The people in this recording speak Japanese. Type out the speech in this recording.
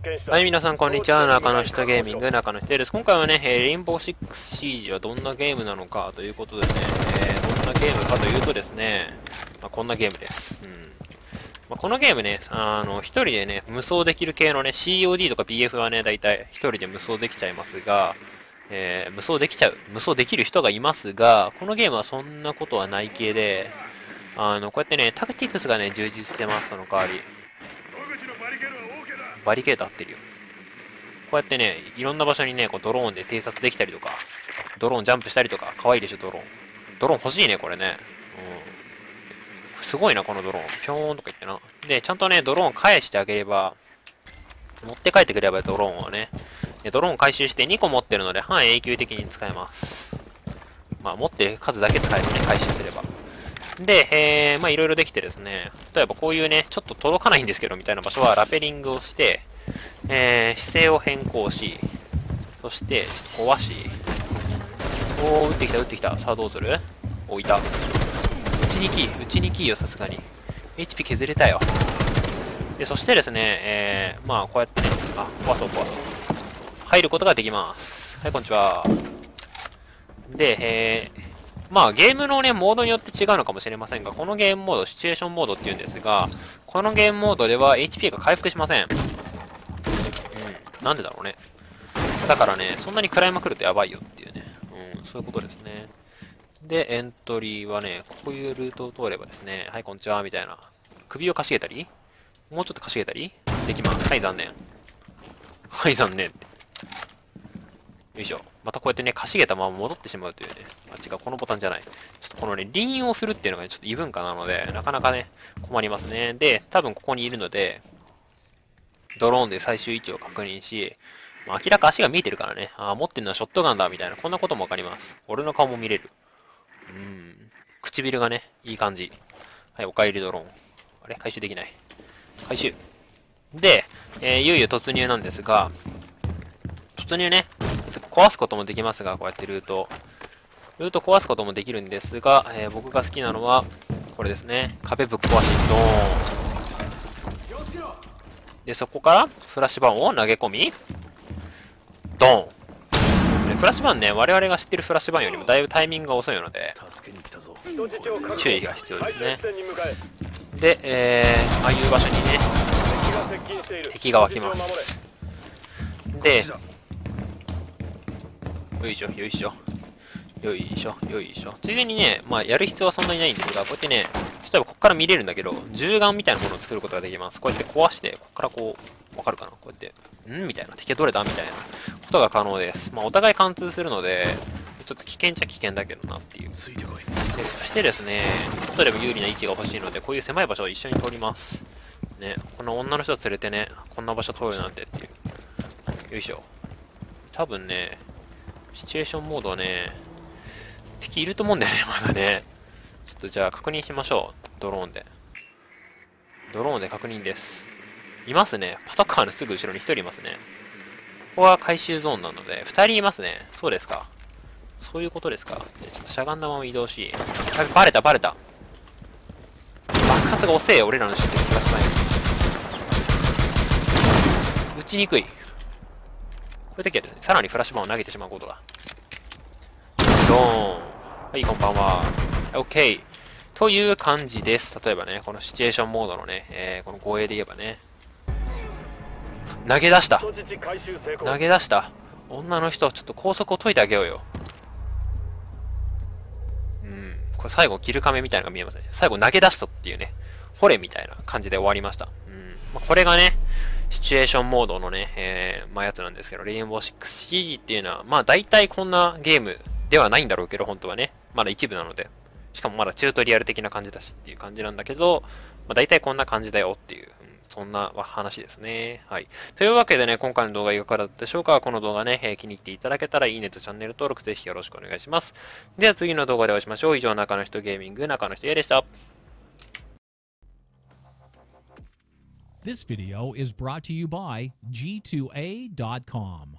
はい、皆さん、こんにちは。中野人ゲーミング、中野人です。今回はね、えーレインボーシックスシージはどんなゲームなのかということでね、えーどんなゲームかというとですね、まあ、こんなゲームです。うんまあ、このゲームね、あの、一人でね、無双できる系のね、COD とか BF はね、だいたい一人で無双できちゃいますが、えー無双できちゃう、無双できる人がいますが、このゲームはそんなことはない系で、あの、こうやってね、タクティクスがね、充実してます、その代わり。バリケード合ってるよ。こうやってね、いろんな場所にね、こうドローンで偵察できたりとか、ドローンジャンプしたりとか、可愛いでしょ、ドローン。ドローン欲しいね、これね。うん。すごいな、このドローン。ぴょーんとか言ってな。で、ちゃんとね、ドローン返してあげれば、持って帰ってくればドローンをね、ドローン回収して2個持ってるので、半永久的に使えます。まあ、持って数だけ使えるね、回収すれば。で、えー、まあいろいろできてですね、例えばこういうね、ちょっと届かないんですけどみたいな場所はラペリングをして、えー、姿勢を変更し、そして、ちょっと壊し、おー、撃ってきた、撃ってきた。さあどうする？お、いた。うちにキー、うちにキーよ、さすがに。HP 削れたよ。で、そしてですね、えー、まあこうやってね、あ、壊そう壊そう。入ることができます。はい、こんにちは。で、えー、まあゲームのね、モードによって違うのかもしれませんが、このゲームモード、シチュエーションモードって言うんですが、このゲームモードでは HP が回復しません。うん。なんでだろうね。だからね、そんなに食らいまくるとやばいよっていうね。うん、そういうことですね。で、エントリーはね、こういうルートを通ればですね、はい、こんにちは、みたいな。首をかしげたりもうちょっとかしげたりできます。はい、残念。はい、残念。よいしょ。またこうやってね、かしげたまま戻ってしまうというね。あ、違う、このボタンじゃない。ちょっとこのね、輪をするっていうのがね、ちょっと異文化なので、なかなかね、困りますね。で、多分ここにいるので、ドローンで最終位置を確認し、まあ明らか足が見えてるからね、あ持ってるのはショットガンだ、みたいな、こんなこともわかります。俺の顔も見れる。うん。唇がね、いい感じ。はい、お帰りドローン。あれ？回収できない。回収。で、えーいよいよ突入なんですが、突入ね、壊すこともできますが、こうやってルート。ルート壊すこともできるんですが、えー僕が好きなのは、これですね。壁ぶっ壊し、ドーン。で、そこから、フラッシュバーンを投げ込み、ドーン。でフラッシュバーンね、我々が知ってるフラッシュバーンよりもだいぶタイミングが遅いので、助けに来たぞ。注意が必要ですね。で、えー、ああいう場所にね、敵が湧きます。で、よいしょ、よいしょ。よいしょ、よいしょ。ついでにね、まあ、やる必要はそんなにないんですが、こうやってね、例えばここから見れるんだけど、銃眼みたいなものを作ることができます。こうやって壊して、ここからこう、わかるかな？こうやって、ん？みたいな。敵はどれだ？みたいなことが可能です。まあ、お互い貫通するので、ちょっと危険っちゃ危険だけどなっていう。ついてこいでそしてですね、例えば有利な位置が欲しいので、こういう狭い場所を一緒に通ります。ね、この女の人を連れてね、こんな場所通るなんてっていう。よいしょ。多分ね、シチュエーションモードはね、敵いると思うんだよね、まだね。ちょっとじゃあ確認しましょう。ドローンで。ドローンで確認です。いますね。パトカーのすぐ後ろに1人いますね。ここは回収ゾーンなので、2人いますね。そうですか。そういうことですか。じゃあちょっとしゃがんだまま移動し。バレた、バレた。爆発が遅え、俺らの知ってる気がしない。撃ちにくい。ういう時はですね、さらにフラッシュバンを投げてしまうことだ。ドーン。はい、こんばんは。OK。という感じです。例えばね、このシチュエーションモードのね、えー、この護衛で言えばね。投げ出した。投げ出した。女の人、ちょっと高速を解いてあげようよ。うん。これ最後、キルカメみたいなのが見えますね。最後投げ出したっていうね、ホレみたいな感じで終わりました。うん。まあ、これがね、シチュエーションモードのね、えー、まあやつなんですけど、レインボーシックスシーっていうのは、まあ大体こんなゲームではないんだろうけど、本当はね。まだ一部なので。しかもまだチュートリアル的な感じだしっていう感じなんだけど、まあ大体こんな感じだよっていう、うんそんな話ですね。はい。というわけでね、今回の動画いかがだったでしょうか？この動画ね、え気に入っていただけたらいいねとチャンネル登録ぜひよろしくお願いします。では次の動画でお会いしましょう。以上、中の人ゲーミング、中の人やでした。This video is brought to you by G2A.com.